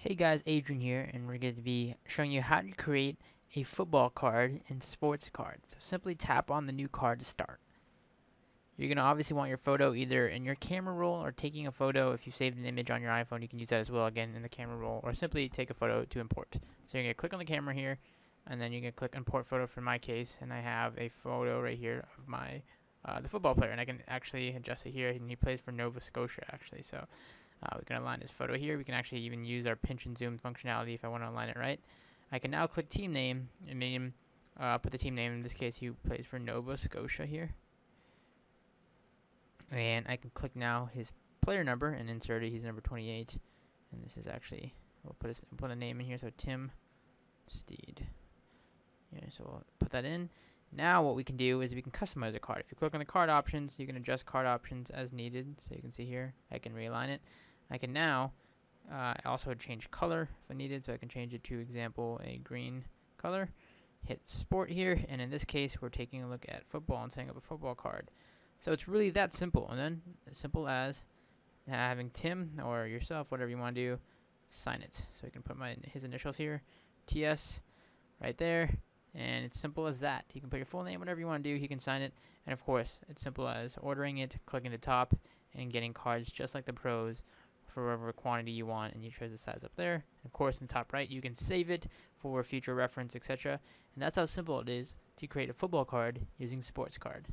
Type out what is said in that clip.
Hey guys, Adrian here, and we're going to be showing you how to create a football card in Sports Cards. So simply tap on the new card to start. You're going to obviously want your photo either in your camera roll or taking a photo. If you saved an image on your iPhone, you can use that as well, again, in the camera roll, or simply take a photo to import. So you're going to click on the camera here, and then you're going to click import photo for my case, and I have a photo right here of my uh, the football player, and I can actually adjust it here, and he plays for Nova Scotia, actually. So uh, we can align this photo here. We can actually even use our pinch and zoom functionality if I want to align it right. I can now click team name and name, uh, put the team name. In this case, he plays for Nova Scotia here. And I can click now his player number and insert it. He's number 28. And this is actually, we'll put, his, put a name in here. So Tim Steed. Yeah, so we'll put that in. Now what we can do is we can customize a card. If you click on the card options, you can adjust card options as needed. So you can see here, I can realign it. I can now uh, also change color if I needed, so I can change it to example a green color. Hit sport here, and in this case, we're taking a look at football and setting up a football card. So it's really that simple, and then as simple as having Tim or yourself, whatever you want to do, sign it. So you can put my his initials here, TS, right there, and it's simple as that. You can put your full name, whatever you want to do, he can sign it, and of course, it's simple as ordering it, clicking the top, and getting cards just like the pros for whatever quantity you want and you choose the size up there. Of course, in the top right, you can save it for future reference, etc. And that's how simple it is to create a football card using Sports Card.